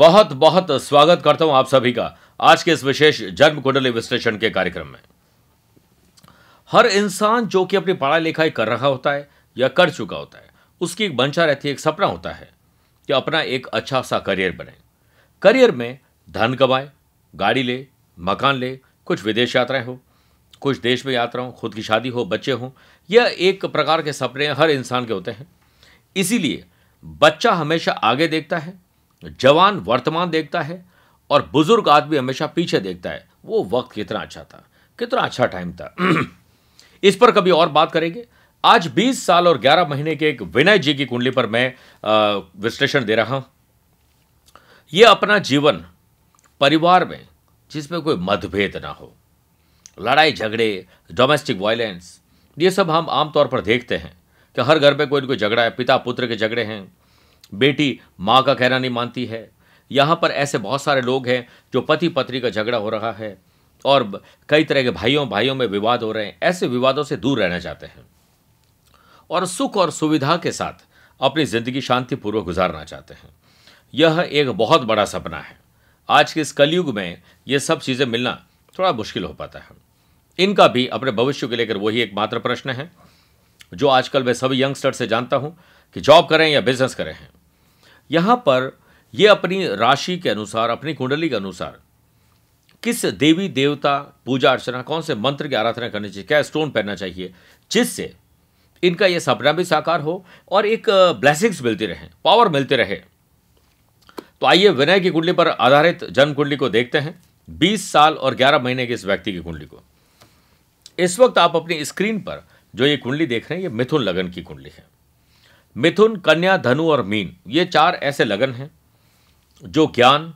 बहुत बहुत स्वागत करता हूँ आप सभी का आज के इस विशेष जन्म कुंडली विश्लेषण के कार्यक्रम में। हर इंसान जो कि अपनी पढ़ाई लिखाई कर रहा होता है या कर चुका होता है, उसकी एक मंशा रहती है, एक सपना होता है कि अपना एक अच्छा सा करियर बने। करियर में धन कमाए, गाड़ी ले, मकान ले, कुछ विदेश यात्राएँ हो, कुछ देश में यात्रा हो, खुद की शादी हो, बच्चे हों, यह एक प्रकार के सपने हर इंसान के होते हैं। इसीलिए बच्चा हमेशा आगे देखता है जवान वर्तमान देखता है और बुज़ुर्ग आदमी हमेशा पीछे देखता है। वो वक्त कितना अच्छा था, कितना अच्छा टाइम था। इस पर कभी और बात करेंगे? आज 20 साल और 11 महीने के एक विनय जी की कुंडली पर मैं विश्लेषण दे रहा हूँ। यह अपना जीवन परिवार में, जिसमें कोई मतभेद ना हो, लड़ाई झगड़े डोमेस्टिक वायलेंस ये सब हम आमतौर पर देखते हैं कि हर घर में कोई ना कोई झगड़ा है पिता पुत्र के झगड़े हैं बेटी माँ का कहना नहीं मानती है। यहाँ पर ऐसे बहुत सारे लोग हैं जो पति पत्नी का झगड़ा हो रहा है और कई तरह के भाइयों भाइयों में विवाद हो रहे हैं। ऐसे विवादों से दूर रहना चाहते हैं और सुख और सुविधा के साथ अपनी ज़िंदगी शांतिपूर्वक गुजारना चाहते हैं। यह एक बहुत बड़ा सपना है। आज के इस कलयुग में ये सब चीज़ें मिलना थोड़ा मुश्किल हो पाता है। इनका भी अपने भविष्य को लेकर वही एक मात्र प्रश्न है, जो आजकल मैं सभी यंगस्टर से जानता हूँ कि जॉब करें या बिज़नेस करें। हैं यहाँ पर ये अपनी राशि के अनुसार, अपनी कुंडली के अनुसार, किस देवी देवता पूजा अर्चना, कौन से मंत्र की आराधना करनी चाहिए, क्या स्टोन पहनना चाहिए, जिससे इनका यह सपना भी साकार हो और एक ब्लेसिंग्स मिलती रहे पावर मिलते रहे। तो आइए विनय की कुंडली पर आधारित जन्म कुंडली को देखते हैं 20 साल और 11 महीने के इस व्यक्ति की कुंडली को। इस वक्त आप अपनी स्क्रीन पर जो ये कुंडली देख रहे हैं, ये मिथुन लगन की कुंडली है। मिथुन, कन्या, धनु और मीन, ये चार ऐसे लगन हैं जो ज्ञान,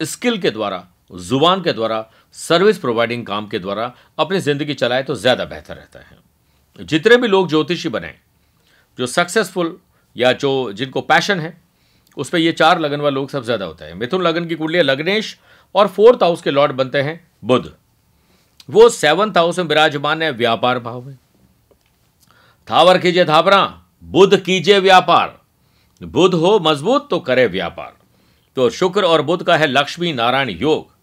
स्किल के द्वारा, ज़ुबान के द्वारा, सर्विस प्रोवाइडिंग काम के द्वारा अपनी ज़िंदगी चलाए तो ज़्यादा बेहतर रहता है। जितने भी लोग ज्योतिषी बने, जो सक्सेसफुल या जो जिनको पैशन है, उस पर ये चार लगन वाले लोग सब ज़्यादा होता है। मिथुन लगन की कुंडली लग्नेश और फोर्थ हाउस के लॉर्ड बनते हैं बुध। वो सेवंथ हाउस में विराजमान है व्यापार भाव में। थावर कीजिए थावरा बुध कीजिए व्यापार। बुध हो मज़बूत तो करे व्यापार। तो शुक्र और बुध का है लक्ष्मी नारायण योग।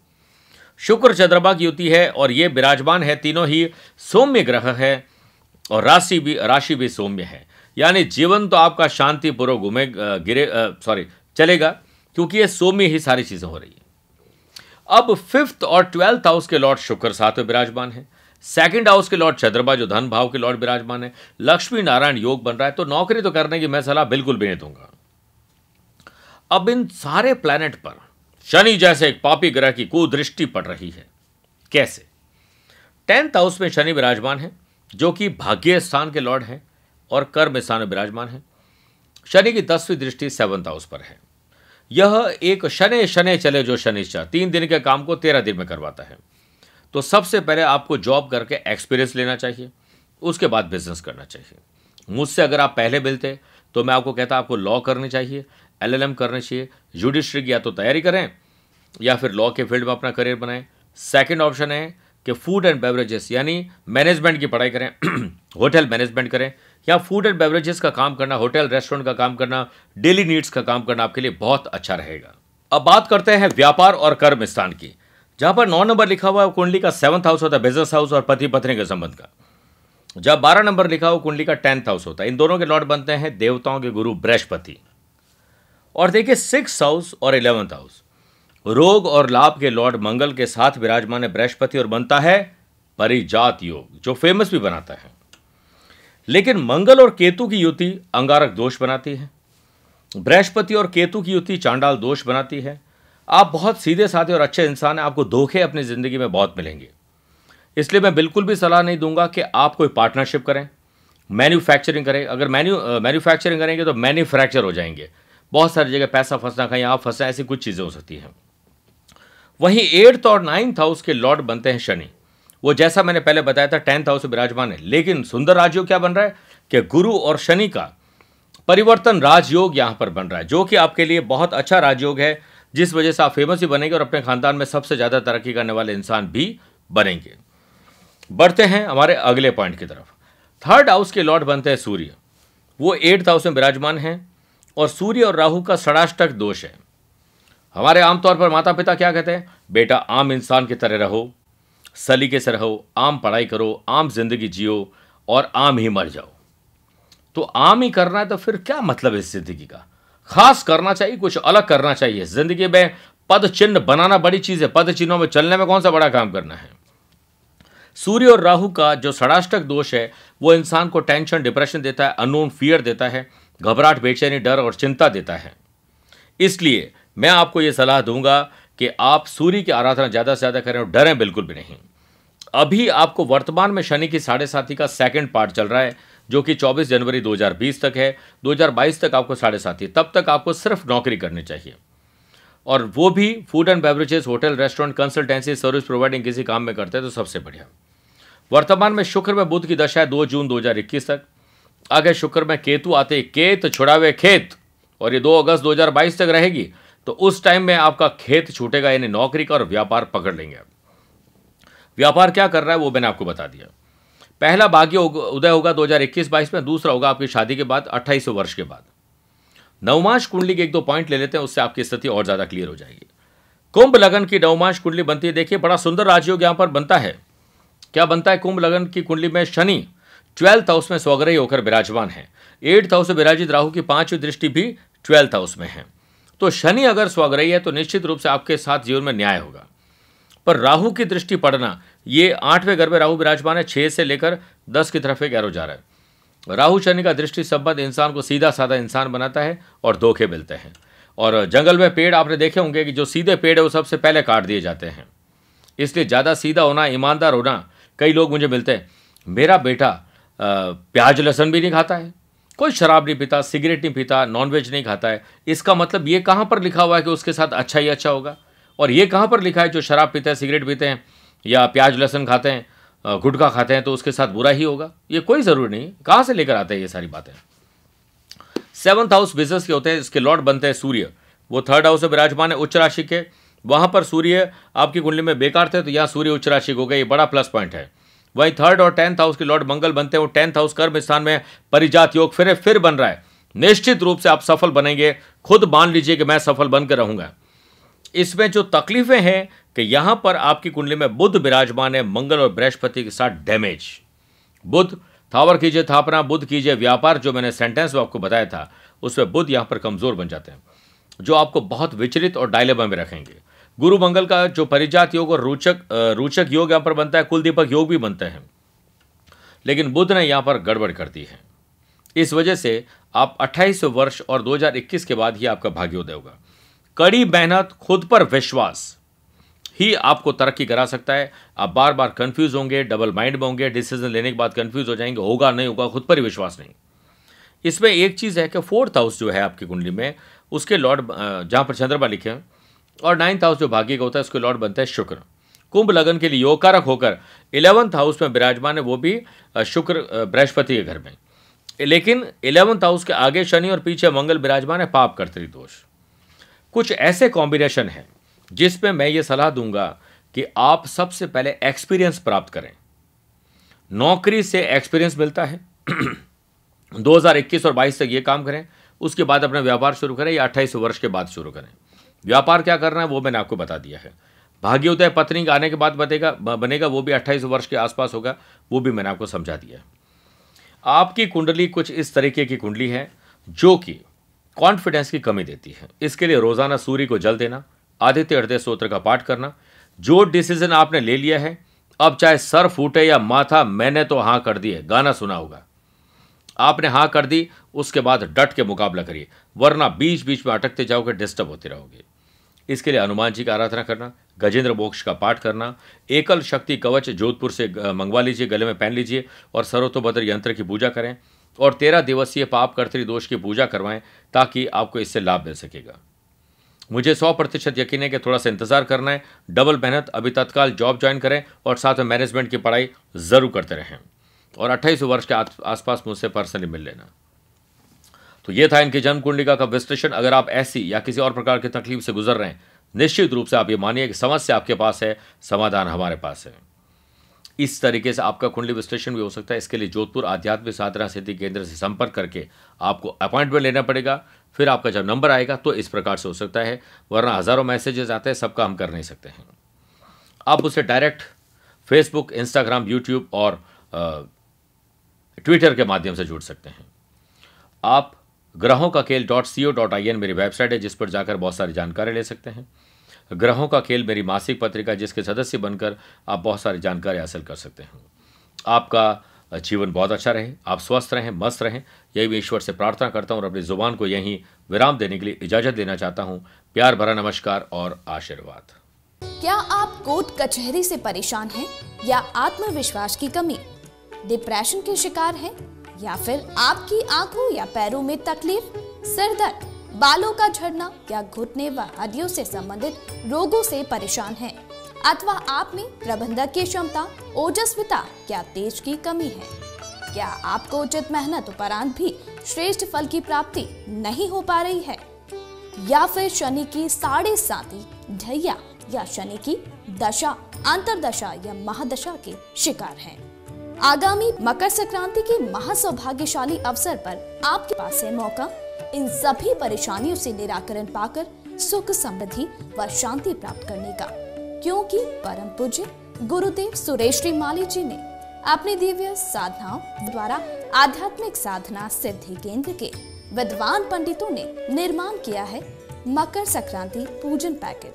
शुक्र चंद्रमा की युति है और ये विराजमान है, तीनों ही सौम्य ग्रह है और राशि भी राशि भी सौम्य है। यानी जीवन तो आपका शांतिपूर्वक घूमे गिरे सॉरी चलेगा, क्योंकि ये सौम्य ही सारी चीज़ें हो रही है। अब फिफ्थ और ट्वेल्थ हाउस के लॉर्ड शुक्र साथ विराजमान है। सेकंड हाउस के लॉर्ड चंद्रमा जो धन भाव के लॉर्ड विराजमान है लक्ष्मी नारायण योग बन रहा है तो नौकरी तो करने की मैं सलाह बिल्कुल भी नहीं दूँगा। अब इन सारे प्लैनेट पर शनि जैसे एक पापी ग्रह की कुदृष्टि पड़ रही है। कैसे? टेंथ हाउस में शनि विराजमान है, जो कि भाग्य स्थान के लॉर्ड है और कर्म स्थान में विराजमान है। शनि की दसवीं दृष्टि सेवंथ हाउस पर है। यह एक शनि शनि चले जो शनिश्चर तीन दिन के काम को तेरह दिन में करवाता है। तो सबसे पहले आपको जॉब करके एक्सपीरियंस लेना चाहिए, उसके बाद बिज़नेस करना चाहिए। मुझसे अगर आप पहले मिलते तो मैं आपको कहता, आपको लॉ करनी चाहिए एलएलएम करनी चाहिए जुडिशरी की या तो तैयारी करें, या फिर लॉ के फ़ील्ड में अपना करियर बनाएँ। सेकंड ऑप्शन है कि फ़ूड एंड बेवरेजेस यानी मैनेजमेंट की पढ़ाई करें होटल मैनेजमेंट करें, या फ़ूड एंड बेवरेजेस का काम करना होटल रेस्टोरेंट का काम करना डेली नीड्स का काम करना आपके लिए बहुत अच्छा रहेगा। अब बात करते हैं व्यापार और कर्म स्थान की। जहाँ पर नौ नंबर लिखा हुआ है कुंडली का सेवंथ हाउस होता है बिज़नेस हाउस और पति पत्नी के संबंध का। जब बारह नंबर लिखा हुआ कुंडली का टेंथ हाउस होता है। इन दोनों के लॉर्ड बनते हैं, देवताओं के गुरु बृहस्पति। और देखिए सिक्स हाउस और इलेवंथ हाउस रोग और लाभ के लॉर्ड मंगल के साथ विराजमान है बृहस्पति और बनता है परिजात योग, जो फ़ेमस भी बनाता है। लेकिन मंगल और केतु की युति अंगारक दोष बनाती है। बृहस्पति और केतु की युति चांडाल दोष बनाती है। आप बहुत सीधे साधे और अच्छे इंसान हैं, आपको धोखे अपनी ज़िंदगी में बहुत मिलेंगे। इसलिए मैं बिल्कुल भी सलाह नहीं दूँगा कि आप कोई पार्टनरशिप करें मैन्युफैक्चरिंग करें। अगर मैन्यू मैन्युफैक्चरिंग करेंगे तो मैन्युफैक्चर हो जाएँगे। बहुत सारी जगह पैसा फंसना, कहीं आप फंसा, ऐसी कुछ चीज़ें हो सकती हैं। वहीं एट्थ और नाइन्थ हाउस के लॉर्ड बनते हैं शनि। वो जैसा मैंने पहले बताया था टेंथ हाउस विराजमान है। लेकिन सुंदर राजयोग क्या बन रहा है? कि गुरु और शनि का परिवर्तन राजयोग यहाँ पर बन रहा है, जो कि आपके लिए बहुत अच्छा राजयोग है। जिस वजह से आप फ़ेमस ही बनेंगे और अपने खानदान में सबसे ज़्यादा तरक्की करने वाले इंसान भी बनेंगे। बढ़ते हैं हमारे अगले पॉइंट की तरफ़। थर्ड हाउस के लॉर्ड बनते हैं सूर्य। वो एट्थ हाउस में विराजमान हैं और सूर्य और राहु का षडाष्टक दोष है। हमारे आमतौर पर माता पिता क्या कहते हैं? बेटा, आम इंसान की तरह रहो, सलीके से रहो, आम पढ़ाई करो, आम ज़िंदगी जियो और आम ही मर जाओ। तो आम ही करना है तो फिर क्या मतलब है इस ज़िंदगी का? खास करना चाहिए, कुछ अलग करना चाहिए। ज़िंदगी में पद चिन्ह बनाना बड़ी चीज़ है। पद चिन्हों में चलने में कौन सा बड़ा काम करना है? सूर्य और राहु का जो षडाष्टक दोष है, वो इंसान को टेंशन डिप्रेशन देता है अनोन फियर देता है, घबराहट, बेचैनी, डर और चिंता देता है। इसलिए मैं आपको यह सलाह दूँगा कि आप सूर्य की आराधना ज़्यादा से ज़्यादा करें और डरें बिल्कुल भी नहीं। अभी आपको वर्तमान में शनि की साढ़े साथी का सेकंड पार्ट चल रहा है। जो कि 24 जनवरी 2020 तक है। 2022 तक आपको साढ़े साथी तब तक आपको सिर्फ़ नौकरी करनी चाहिए। और वो भी food and beverages hotel restaurant consultancy service providing किसी काम में करते हैं तो सबसे बढ़िया। वर्तमान में शुक्र में बुद्ध की दशा है दो जून 2021 तक। आगे शुक्र में केतु आते केत छुड़ावे खेत। और ये दो अगस्त 2022 तक रहेगी तो उस टाइम में आपका खेत छूटेगा, यानी नौकरी का और व्यापार पकड़ लेंगे व्यापार क्या कर रहा है वो मैंने आपको बता दिया। पहला भाग्य उदय होगा 2021-22 में, दूसरा होगा आपकी शादी के बाद अट्ठाईस वर्ष के बाद। नवमांश कुंडली के एक दो पॉइंट ले लेते हैं, उससे आपकी स्थिति और ज़्यादा क्लियर हो जाएगी। कुंभ लगन की नवमांश कुंडली बनती है, देखिए, बड़ा सुंदर राजयोग यहाँ पर बनता है। क्या बनता है? कुंभ लगन की कुंडली में शनि ट्वेल्थ हाउस में स्वग्रही होकर विराजमान है। एट्थ हाउस में विराजित, राहु की पांचवी दृष्टि भी ट्वेल्थ हाउस में है। तो शनि अगर स्वग्रही है तो निश्चित रूप से आपके साथ जीवन में न्याय होगा। पर राहु की दृष्टि पड़ना, ये आठवें घर में राहु विराजमान है, छह से लेकर दस की तरफ़ एक जा रहा है। राहु शनि का दृष्टि संबंध इंसान को सीधा साधा इंसान बनाता है और धोखे मिलते हैं। और जंगल में पेड़ आपने देखे होंगे कि जो सीधे पेड़ है, वो सबसे पहले काट दिए जाते हैं। इसलिए ज़्यादा सीधा होना, ईमानदार होना, कई लोग मुझे मिलते हैं, मेरा बेटा प्याज लहसन भी नहीं खाता है, कोई शराब नहीं पीता, सिगरेट नहीं पीता, नॉनवेज नहीं खाता है। इसका मतलब ये कहाँ पर लिखा हुआ है कि उसके साथ अच्छा ही अच्छा होगा? और ये कहाँ पर लिखा है जो शराब पीते हैं, सिगरेट पीते हैं या प्याज, लहसन खाते हैं गुटखा खाते हैं तो उसके साथ बुरा ही होगा? ये कोई ज़रूरी नहीं। कहाँ से लेकर आते हैं ये सारी बातें? सेवंथ हाउस बिज़नेस के होते हैं, इसके लॉर्ड बनते हैं सूर्य। वो थर्ड हाउस में विराजमान है, उच्च राशि के। वहाँ पर सूर्य आपकी कुंडली में बेकार थे तो यहाँ सूर्य उच्च राशि हो गए, ये बड़ा प्लस पॉइंट है। वहीं थर्ड और टेंथ हाउस के लॉर्ड मंगल बनते हैं, वो टेंथ हाउस कर्म स्थान में परिजात योग फिर फिर बन रहा है। निश्चित रूप से आप सफल बनेंगे। खुद मान लीजिए कि मैं सफल बनकर रहूँगा। इसमें जो तकलीफें हैं कि यहाँ पर आपकी कुंडली में बुद्ध विराजमान है, मंगल और बृहस्पति के साथ डैमेज। बुद्ध, थावर कीजिए थापना, बुद्ध कीजिए व्यापार, जो मैंने सेंटेंस में आपको बताया था, उसमें बुद्ध यहाँ पर कमज़ोर बन जाते हैं, जो आपको बहुत विचलित और डायलेमा में रखेंगे। गुरु मंगल का जो परिजात योग और रोचक रोचक योग यहाँ पर बनता है, कुलदीपक योग भी बनते हैं। लेकिन बुद्ध ने यहाँ पर गड़बड़ कर दी है। इस वजह से आप 28 वर्ष और 2021 के बाद ही आपका भाग्योदय होगा। कड़ी मेहनत, खुद पर विश्वास। ही आपको तरक्की करा सकता है। आप बार बार कंफ्यूज होंगे डबल माइंड में होंगे डिसीज़न लेने के बाद कंफ्यूज हो जाएँगे, होगा नहीं होगा, खुद पर ही विश्वास नहीं। इसमें एक चीज़ है कि फोर्थ हाउस जो है आपकी कुंडली में, उसके लॉर्ड जहाँ पर चंद्रमा लिखे हैं, और नाइन्थ हाउस जो भाग्य का होता है, उसके लॉर्ड बनता है शुक्र। कुंभ लगन के लिए योगकारक होकर इलेवंथ हाउस में विराजमान है वो भी शुक्र बृहस्पति के घर में। लेकिन इलेवंथ हाउस के आगे शनि और पीछे मंगल विराजमान है, पाप कर्तरी दोष। कुछ ऐसे कॉम्बिनेशन हैं जिसमें मैं ये सलाह दूँगा कि आप सबसे पहले एक्सपीरियंस प्राप्त करें। नौकरी से एक्सपीरियंस मिलता है। 2021 और 22 तक ये काम करें, उसके बाद अपना व्यापार शुरू करें या अट्ठाईस वर्ष के बाद शुरू करें। व्यापार क्या करना है, वो मैंने आपको बता दिया है। भाग्योदय पत्नी का आने के बाद बनेगा बनेगा, वो भी अट्ठाईस वर्ष के आसपास होगा, वो भी मैंने आपको समझा दिया है। आपकी कुंडली कुछ इस तरीके की कुंडली है, जो कि कॉन्फिडेंस की कमी देती है। इसके लिए रोज़ाना सूर्य को जल देना, आदित्य हृदय स्त्रोत्र का पाठ करना, जो डिसीज़न आपने ले लिया है, अब चाहे सर फूटे या माथा, मैंने तो हाँ कर दिए गाना सुना होगा। आपने हाँ कर दी, उसके बाद डट के मुकाबला करिए, वरना बीच बीच में अटकते जाओगे डिस्टर्ब होते रहोगे। इसके लिए हनुमान जी का आराधना करना, गजेंद्र मोक्ष का पाठ करना, एकल शक्ति कवच जोधपुर से मंगवा लीजिए, गले में पहन लीजिए, और सर्वतोभद्र यंत्र की पूजा करें। और तेरह दिवसीय पाप कर्तरी दोष की पूजा करवाएँ ताकि आपको इससे लाभ मिल सकेगा। मुझे सौ प्रतिशत यकीन है कि थोड़ा सा इंतज़ार करना है, डबल मेहनत, अभी तत्काल जॉब ज्वाइन करें और साथ में मैनेजमेंट की पढ़ाई ज़रूर करते रहें और अट्ठाईस वर्ष के आसपास मुझसे पर्सनली मिल लेना। तो ये था इनकी जन्म कुंडलिका का विश्लेषण। अगर आप ऐसी या किसी और प्रकार की तकलीफ़ से गुजर रहे हैं, निश्चित रूप से आप ये मानिए कि समस्या आपके पास है, समाधान हमारे पास है। इस तरीके से आपका कुंडली विश्लेषण भी हो सकता है। इसके लिए जोधपुर आध्यात्मिक साधना सिद्धि केंद्र से संपर्क करके आपको अपॉइंटमेंट लेना पड़ेगा। फिर आपका जब नंबर आएगा तो इस प्रकार से हो सकता है, वरना हज़ारों मैसेजेस आते हैं, सबका हम कर नहीं सकते हैं। आप उसे डायरेक्ट फेसबुक इंस्टाग्राम यूट्यूब और ट्विटर के माध्यम से जुड़ सकते हैं। आप ग्रहों का खेल dot C O dot I N मेरी वेबसाइट है, जिस पर जाकर बहुत सारी जानकारी ले सकते हैं। ग्रहों का खेल मेरी मासिक पत्रिका जिसके सदस्य बनकर आप बहुत सारी जानकारी हासिल कर सकते हैं। आपका जीवन बहुत अच्छा रहे, आप स्वस्थ रहें, मस्त रहें। यही मैं ईश्वर से प्रार्थना करता हूँ और अपनी ज़ुबान को यहीं विराम देने के लिए इजाज़त देना चाहता हूँ। प्यार भरा नमस्कार और आशीर्वाद। क्या आप कोर्ट कचहरी से परेशान हैं या आत्मविश्वास की कमी? डिप्रेशन के शिकार हैं या फिर आपकी आँखों या पैरों में तकलीफ़ सिर दर्द बालों का झड़ना या घुटने व हड्डियों से संबंधित रोगों से परेशान हैं। अथवा आप में प्रबंधक की क्षमता, ओजस्विता या तेज की कमी है। क्या आपको उचित मेहनत, उपरांत भी श्रेष्ठ फल की प्राप्ति नहीं हो पा रही है? या फिर शनि की साढ़े साथी ढैया या शनि की दशा, अंतरदशा या महादशा के शिकार हैं। आगामी मकर संक्रांति के महासौभाग्यशाली अवसर पर आपके पास है मौका इन सभी परेशानियों से निराकरण पाकर सुख समृद्धि व शांति प्राप्त करने का। क्योंकि परम पूज्य गुरुदेव सुरेश श्री माली जी ने अपनी दिव्य साधनाओं द्वारा आध्यात्मिक साधना सिद्धि केंद्र के विद्वान पंडितों ने निर्माण किया है मकर संक्रांति पूजन पैकेट।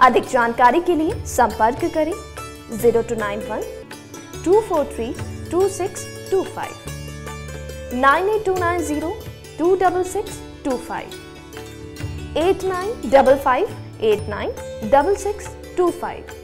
अधिक जानकारी के लिए संपर्क करें zero two nine one two four three two six two five. Nine eight two nine zero 26625. 8955 896625.